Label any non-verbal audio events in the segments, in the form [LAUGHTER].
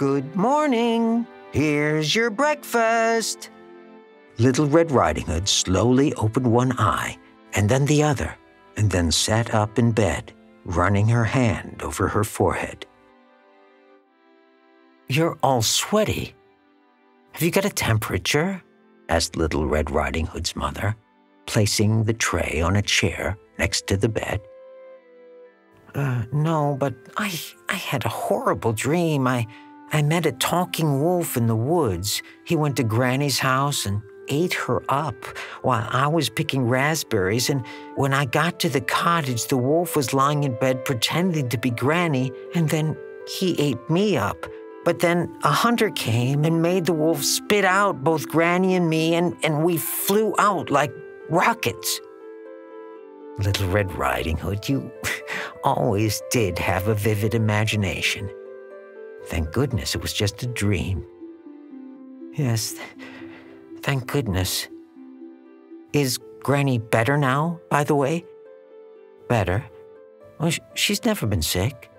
Good morning. Here's your breakfast. Little Red Riding Hood slowly opened one eye and then the other, and then sat up in bed, running her hand over her forehead. You're all sweaty. Have you got a temperature? asked Little Red Riding Hood's mother, placing the tray on a chair next to the bed. Uh, no, but I, I had a horrible dream. I, I met a talking wolf in the woods. He went to Granny's house and ate her up while I was picking raspberries. And when I got to the cottage, the wolf was lying in bed pretending to be Granny, and then he ate me up. But then a hunter came and made the wolf spit out both Granny and me, and, and we flew out like rockets. Little Red Riding Hood, you [LAUGHS] always did have a vivid imagination. Thank goodness it was just a dream. Yes, thank goodness. Is Granny better now, by the way? Better? Well, she's never been sick.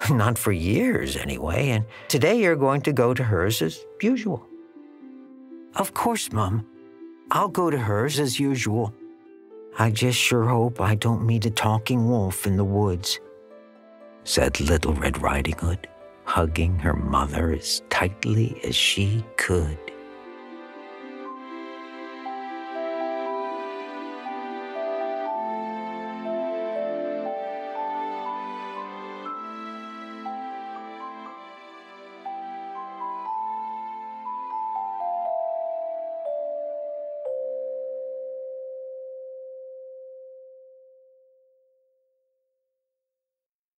[LAUGHS] Not for years, anyway, and today you're going to go to hers as usual. Of course, Mum. I'll go to hers as usual. I just sure hope I don't meet a talking wolf in the woods, said Little Red Riding Hood, hugging her mother as tightly as she could.